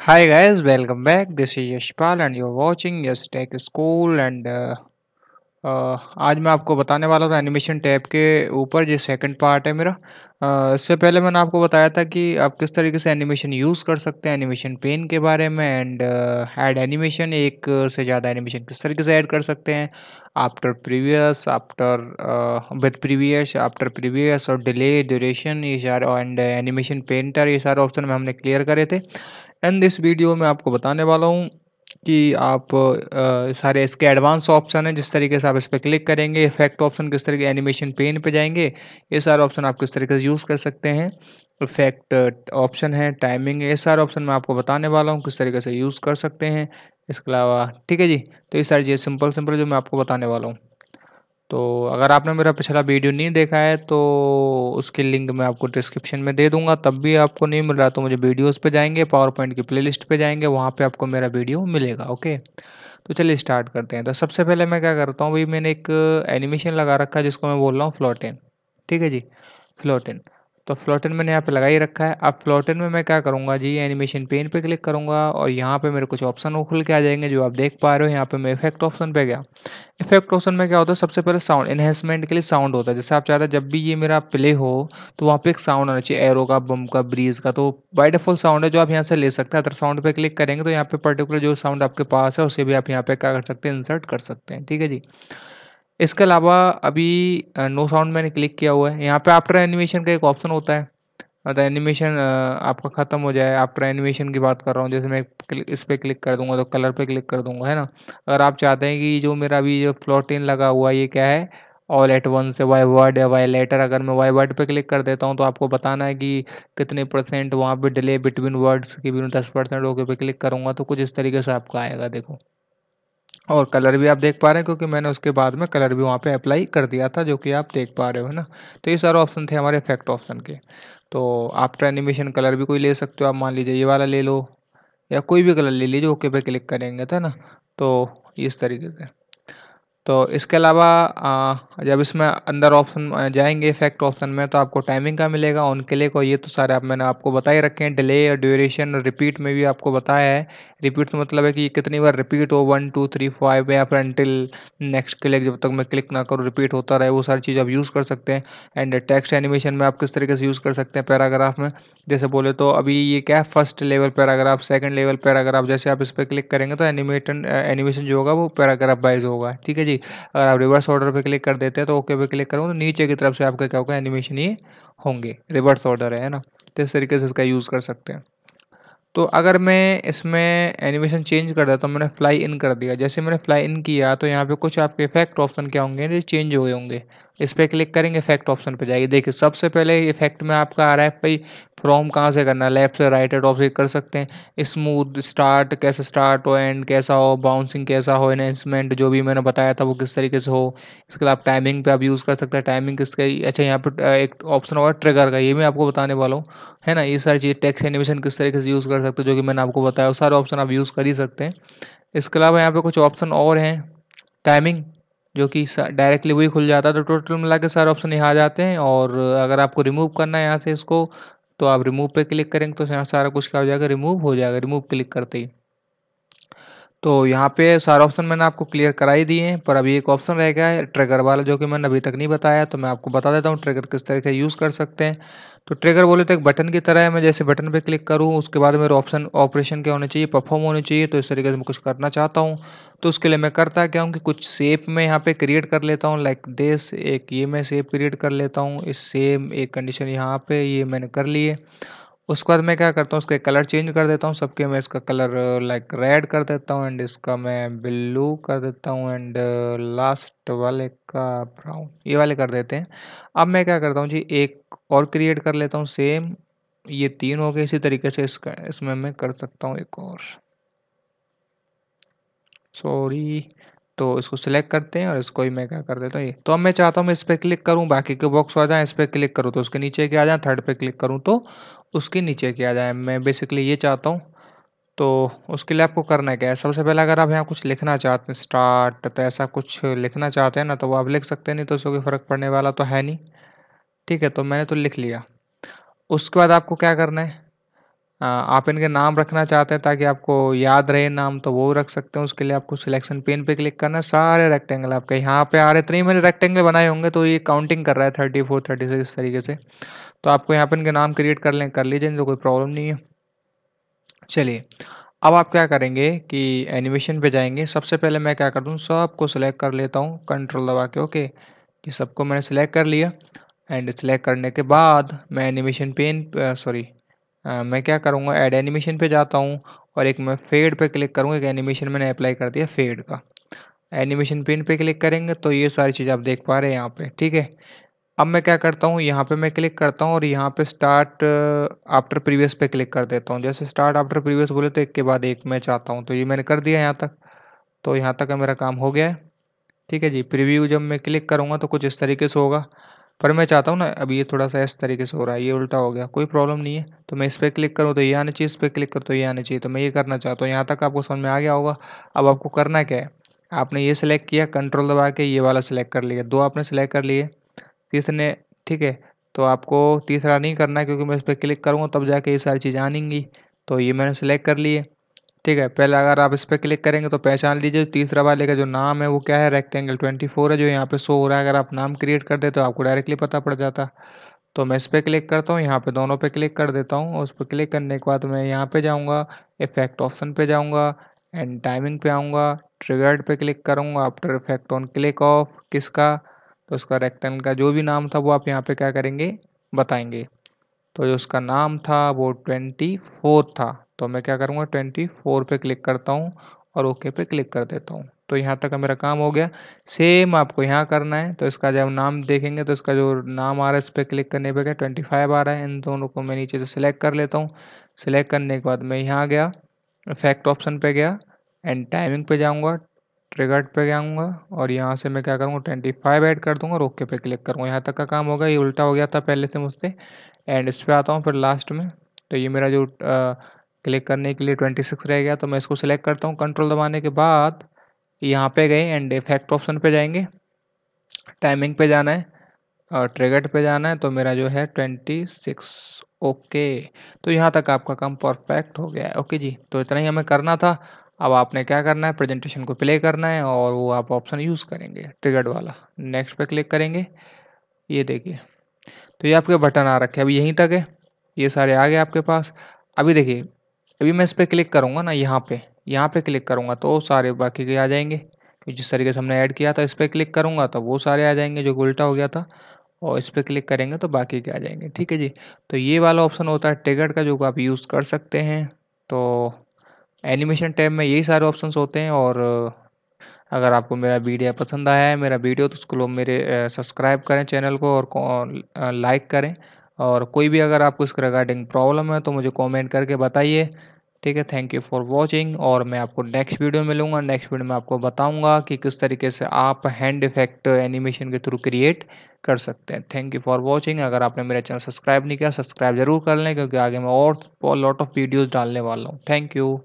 Hi guys, welcome back. This is Yashpal and you're watching School and uh, uh, आज मैं आपको बताने वाला था एनिमेशन टैब के ऊपर जो सेकंड पार्ट है मेरा। Uh, इससे पहले मैंने आपको बताया था कि आप किस तरीके से एनिमेशन यूज़ कर सकते हैं एनिमेशन पेन के बारे में एंड ऐड एनिमेशन एक से ज़्यादा एनिमेशन किस तरीके से ऐड कर सकते हैं। After previous after with previous after previous और डिले ड्यूरेशन ये सारे एंड एनिमेशन पेंटर ये सारे ऑप्शन में हमने क्लियर करे थे। एंड इस वीडियो में आपको बताने वाला हूँ कि आप आ, सारे इसके एडवांस ऑप्शन हैं जिस तरीके से आप इस पर क्लिक करेंगे इफ़ेक्ट ऑप्शन किस तरीके एनिमेशन पेन पे जाएँगे ये सारे ऑप्शन आप किस तरीके से यूज़ कर सकते हैं। इफ़ेक्ट ऑप्शन है टाइमिंग ये सारे ऑप्शन मैं आपको बताने वाला हूँ किस तरीके से यूज़ कर सकते हैं। इसके अलावा ठीक है जी? तो ये सारी चीज़ सिंपल सिंपल जो मैं आपको बताने वाला हूँ। तो अगर आपने मेरा पिछला वीडियो नहीं देखा है तो उसकी लिंक मैं आपको डिस्क्रिप्शन में दे दूँगा। तब भी आपको नहीं मिल रहा तो मुझे वीडियोस पे जाएँगे पावर पॉइंट की प्लेलिस्ट पे जाएँगे, वहाँ पे आपको मेरा वीडियो मिलेगा ओके तो चलिए स्टार्ट करते हैं। तो सबसे पहले मैं क्या करता हूँ, भाई, मैंने एक एनिमेशन लगा रखा है, जिसको मैं बोल रहा हूँ फ्लोटेन ठीक है जी? फ्लोटेन तो फ्लोटन मैंने यहाँ पे लगा ही रखा है। अब फ्लोटन में मैं क्या करूँगा? जी एनिमेशन पेन पे क्लिक करूँगा और यहाँ पे मेरे कुछ ऑप्शन खुल के आ जाएँगे जो आप देख पा रहे हो। यहाँ पे मैं इफ़ेक्ट ऑप्शन पे गया। इफ़ेक्ट ऑप्शन में क्या होता है? सबसे पहले साउंड एनहेंसमेंट के लिए साउंड होता है। जैसे आप चाहते हैं जब भी ये मेरा प्ले हो तो वहाँ पे एक साउंड आना चाहिए। एरो का बम का ब्रीज का। तो बाई साउंड है जो आप यहाँ से ले सकते हैं। अदर साउंड पे क्लिक करेंगे तो यहाँ पे पर्टिकुलर जो साउंड आपके पास है, उसे भी आप यहाँ पे क्या कर सकते हैं? इंसर्ट कर सकते हैं। ठीक है जी? इसके अलावा अभी नो साउंड मैंने क्लिक किया हुआ है। यहाँ पे आफ्टर एनिमेशन का एक ऑप्शन होता है। मतलब एनिमेशन आपका ख़त्म हो जाए। आफ्टर एनिमेशन की बात कर रहा हूँ, जैसे मैं इस पर क्लिक कर दूँगा तो कलर पे क्लिक कर दूँगा, है ना? अगर आप चाहते हैं कि जो मेरा अभी जो फ्लोटिन लगा हुआ ये क्या है? ऑल एट वन से वाई वर्ड या वाई लेटर अगर मैं वाई वर्ड पे क्लिक कर देता हूँ तो आपको बताना है कि कितने परसेंट वहाँ पे डिले बिटवीन वर्ड्स की भी दस परसेंट ओके पे क्लिक करूँगा तो कुछ इस तरीके से आपका आएगा, देखो। और कलर भी आप देख पा रहे हैं, क्योंकि मैंने उसके बाद में कलर भी वहाँ पे अप्लाई कर दिया था, जो कि आप देख पा रहे हो ना। तो ये सारे ऑप्शन थे हमारे इफ़ेक्ट ऑप्शन के। तो आप एनिमेशन कलर भी कोई ले सकते हो, आप मान लीजिए ये वाला ले लो, या कोई भी कलर ले लीजिए, ओके पे क्लिक करेंगे था ना? तो इस तरीके से। तो इसके अलावा जब इसमें अंदर ऑप्शन जाएँगे इफ़ेक्ट ऑप्शन में तो आपको टाइमिंग का मिलेगा। ऑन क्लिक और ये तो सारे आप मैंने आपको बता ही रखे हैं। डिले और ड्यूरेशन और रिपीट में भी आपको बताया है। रिपीट तो मतलब है कि ये कितनी बार रिपीट हो वन टू थ्री फाइव या फिर अंटिल नेक्स्ट क्लिक जब तक मैं क्लिक ना करूँ रिपीट होता रहे, वो सारी चीज़ आप यूज़ कर सकते हैं। एंड टेक्स्ट एनिमेशन में आप किस तरीके से यूज़ कर सकते हैं पैराग्राफ में? जैसे बोले तो अभी ये क्या है? First level paragraph second level paragraph जैसे आप इस पर क्लिक करेंगे तो एनिमेटन एनिमेशन जो होगा वो पैराग्राफ वाइज होगा। ठीक है जी? अगर आप रिवर्स ऑर्डर पे क्लिक कर देते हैं तो ओके पे क्लिक करूँ तो नीचे की तरफ़ से आपका क्या होगा एनिमेशन ये होंगे। रिवर्स ऑर्डर है ना? तो इस तरीके से इसका यूज़ कर सकते हैं। तो अगर मैं इसमें एनिमेशन चेंज कर देता हूँ, मैंने फ्लाई इन कर दिया, जैसे मैंने फ्लाई इन किया तो यहाँ पे कुछ आपके इफ़ेक्ट ऑप्शन क्या होंगे चेंज हुए होंगे। इस पर क्लिक करेंगे इफ़ेक्ट ऑप्शन पे जाइए देखिए, सबसे पहले इफ़ेक्ट में आपका आ रहा है भाई फ्रॉम कहाँ से करना है? लेफ़्ट से राइट टॉप से कर सकते हैं। स्मूथ स्टार्ट कैसे स्टार्ट हो एंड कैसा हो बाउंसिंग कैसा हो एनहेंसमेंट जो भी मैंने बताया था वो किस तरीके से हो। इसके अलावा टाइमिंग पे आप यूज़ कर सकते हैं। टाइमिंग किसका अच्छा यहाँ पर एक ऑप्शन होगा ट्रिगर का। ये मैं आपको बताने वाला हूँ, है ना? ये सारी चीज़ टेक्स एनिमेशन किस तरीके से यूज़ कर सकते हो, जो कि मैंने आपको बताया। वो सारे ऑप्शन आप यूज़ कर ही सकते हैं। इसके अलावा यहाँ पर कुछ ऑप्शन और हैं। टाइमिंग जो कि डायरेक्टली वही खुल जाता है तो टोटल मिला के सारे ऑप्शन यहाँ आ जाते हैं और अगर आपको रिमूव करना है यहाँ से इसको तो आप रिमूव पे क्लिक करेंगे तो यहाँ सारा कुछ क्या हो जाएगा रिमूव हो जाएगा रिमूव क्लिक करते ही। तो यहाँ पे सारे ऑप्शन मैंने आपको क्लियर करा ही दिए हैं, पर अभी एक ऑप्शन रह गया है ट्रिगर वाला जो कि मैंने अभी तक नहीं बताया तो मैं आपको बता देता हूँ ट्रिगर किस तरह से यूज़ कर सकते हैं। तो ट्रिगर बोले तो एक बटन की तरह है, मैं जैसे बटन पे क्लिक करूँ, उसके बाद मेरे ऑप्शन ऑपरेशन क्या होने चाहिए परफॉर्म होने चाहिए तो इस तरीके से मैं कुछ करना चाहता हूँ। तो उसके लिए मैं करता क्या हूँ कि कुछ सेप में यहाँ पे क्रिएट कर लेता हूँ लाइक दिस एक ये मैं सेप क्रिएट कर लेता हूँ, इस सेम एक कंडीशन यहाँ पे ये मैंने कर लिए। उसके बाद मैं क्या करता हूँ, उसके कलर चेंज कर देता हूँ, सबके मैं इसका कलर लाइक रेड कर देता हूँ एंड इसका मैं ब्लू कर देता हूँ एंड लास्ट वाले का ब्राउन ये वाले कर देते हैं। अब मैं क्या करता हूँ जी, एक और क्रिएट कर लेता हूँ सेम ये तीन हो गए, इसी तरीके से इसका, इसमें मैं कर सकता हूँ एक और। सॉरी तो इसको सिलेक्ट करते हैं और इसको ही मैं क्या कर देता हूँ, ये। तो अब मैं चाहता हूँ मैं इस पर क्लिक करूँ, बाकी के बॉक्स आ जाए, इस पर क्लिक करूँ तो उसके नीचे के आ जाए थर्ड पे क्लिक करूँ तो उसके नीचे किया जाए। मैं बेसिकली ये चाहता हूँ तो उसके लिए आपको करना क्या है? सबसे पहले अगर आप यहाँ कुछ लिखना चाहते हैं स्टार्ट तो ऐसा कुछ लिखना चाहते हैं ना तो वो आप लिख सकते हैं, नहीं तो उसको कोई फ़र्क पड़ने वाला तो है नहीं। ठीक है तो मैंने तो लिख लिया। उसके बाद आपको क्या करना है? आप इनके नाम रखना चाहते हैं ताकि आपको याद रहे नाम तो वो रख सकते हैं। उसके लिए आपको सिलेक्शन पेन पे क्लिक करना है। सारे रेक्टेंगल आपके यहाँ पे आ रहे इतने मैंने रेक्टेंगल बनाए होंगे तो ये काउंटिंग कर रहा है थर्टी फोर थर्टी सिक्स इस तरीके से। तो आपको यहाँ पे इनके नाम क्रिएट कर लें, कर लीजिए तो कोई प्रॉब्लम नहीं है। चलिए, अब आप क्या करेंगे कि एनिमेशन पे जाएँगे। सबसे पहले मैं क्या कर दूँ सबको सिलेक्ट कर लेता हूँ। कंट्रोल दबा के ओके कि सबको मैंने सिलेक्ट कर लिया। एंड सिलेक्ट करने के बाद मैं एनिमेशन पेन सॉरी मैं क्या करूँगा ऐड एनिमेशन पे जाता हूँ और एक मैं फेड पे क्लिक करूँगा, एक एनिमेशन मैंने अप्लाई कर दिया फेड का। एनिमेशन पिन पे क्लिक करेंगे तो ये सारी चीज़ आप देख पा रहे हैं यहाँ पे, ठीक है? अब मैं क्या करता हूँ, यहाँ पे मैं क्लिक करता हूँ और यहाँ पे स्टार्ट आफ्टर प्रीवियस पे क्लिक कर देता हूँ। जैसे स्टार्ट आफ्टर प्रीवियस बोले तो एक के बाद एक मैं चाहता हूँ तो ये मैंने कर दिया यहाँ तक। तो यहाँ तक मेरा काम हो गया है, ठीक है जी? प्रीव्यू जब मैं क्लिक करूँगा तो कुछ इस तरीके से होगा। पर मैं चाहता हूँ ना अभी ये थोड़ा सा इस तरीके से हो रहा है, ये उल्टा हो गया, कोई प्रॉब्लम नहीं है। तो मैं इस पर क्लिक करूँ तो ये आना चाहिए, इस पर क्लिक करूँ तो ये आना चाहिए तो मैं ये करना चाहता हूँ। यहाँ तक आपको समझ में आ गया होगा, अब आपको करना क्या है? आपने ये सिलेक्ट किया कंट्रोल दबा के ये वाला सिलेक्ट कर लिया, दो आपने सिलेक्ट कर लिए, तीसरे, ठीक है तो आपको तीसरा नहीं करना क्योंकि मैं इस पर क्लिक करूँगा, तब जाके ये सारी चीज़ें आनेंगी तो ये मैंने सेलेक्ट कर लिए। ठीक है, पहले अगर आप इस पर क्लिक करेंगे तो पहचान लीजिए, तीसरा वाले का जो नाम है वो क्या है? रेक्टेंगल ट्वेंटी फोर है, जो यहाँ पे शो हो रहा है। अगर आप नाम क्रिएट कर देते तो आपको डायरेक्टली पता पड़ जाता। तो मैं इस पर क्लिक करता हूँ, यहाँ पे दोनों पे क्लिक कर देता हूँ। उस पर क्लिक करने के बाद मैं यहाँ पे जाऊँगा इफ़ेक्ट ऑप्शन पे जाऊँगा एंड टाइमिंग पे आऊँगा ट्रिगर्ड पे क्लिक करूँगा after effect on click of किसका? तो उसका रेक्टेंगल का जो भी नाम था वो आप यहाँ पे क्या करेंगे? बताएँगे। तो जो उसका नाम था वो ट्वेंटी फोर था। तो मैं क्या करूँगा, ट्वेंटी फोर पे क्लिक करता हूँ और ओके पे क्लिक कर देता हूँ। तो यहाँ तक मेरा काम हो गया। सेम आपको यहाँ करना है तो इसका जब नाम देखेंगे तो इसका जो नाम आ रहा है, इस पर क्लिक करने पे क्या ट्वेंटी फाइव आ रहा है। इन दोनों को मैं नीचे से सिलेक्ट कर लेता हूँ। सिलेक्ट करने के बाद मैं यहाँ गया, इफ़ेक्ट ऑप्शन पे गया एंड टाइमिंग पे जाऊँगा, ट्रिगर्ड पे जाऊँगा और यहाँ से मैं क्या करूँगा, ट्वेंटी फाइव ऐड कर दूँगा और ओके पे क्लिक करूँगा। यहाँ तक का काम होगा ये उल्टा हो गया था पहले से मुझसे। एंड इस पर आता हूँ फिर लास्ट में। तो ये मेरा जो क्लिक करने के लिए ट्वेंटी सिक्स रह गया तो मैं इसको सिलेक्ट करता हूँ। कंट्रोल दबाने के बाद यहाँ पे गए एंड इफ़ेक्ट ऑप्शन पे जाएँगे। टाइमिंग पे जाना है और ट्रिगर्ड पे जाना है तो मेरा जो है ट्वेंटी सिक्स ओके तो यहाँ तक आपका काम परफेक्ट हो गया है ओके जी। तो इतना ही हमें करना था। अब आपने क्या करना है? प्रेजेंटेशन को प्ले करना है और वो आप ऑप्शन यूज़ करेंगे ट्रिगर्ड वाला। नेक्स्ट पे क्लिक करेंगे, ये देखिए। तो ये आपके बटन आ रखे अभी यहीं तक है। ये सारे आ गए आपके पास। अभी देखिए अभी मैं इस पर क्लिक करूँगा ना यहाँ पे यहाँ पे क्लिक करूँगा तो सारे बाकी के आ जाएँगे। जिस तरीके से हमने ऐड किया था इस पर क्लिक करूँगा तो वो सारे आ जाएँगे जो उल्टा हो गया था और इस पर क्लिक करेंगे तो बाकी के आ जाएँगे, ठीक है जी? तो ये वाला ऑप्शन होता है टिकट का जो आप यूज़ कर सकते हैं। तो एनिमेशन टैब में यही सारे ऑप्शंस होते हैं और अगर आपको मेरा वीडियो पसंद आया है, मेरा वीडियो तो उसको लोग मेरे सब्सक्राइब करें चैनल को और लाइक करें। और कोई भी अगर आपको इसके रिगार्डिंग प्रॉब्लम है तो मुझे कमेंट करके बताइए। ठीक है थैंक यू फॉर वॉचिंग और मैं आपको नेक्स्ट वीडियो में लूँगा नेक्स्ट वीडियो में आपको बताऊँगा कि किस तरीके से आप हैंड इफ़ेक्ट एनिमेशन के थ्रू क्रिएट कर सकते हैं। थैंक यू फॉर वॉचिंग अगर आपने मेरा चैनल सब्सक्राइब नहीं किया सब्सक्राइब ज़रूर कर लें, क्योंकि आगे मैं और लॉट ऑफ़ वीडियोज़ डालने वाला हूँ। Thank you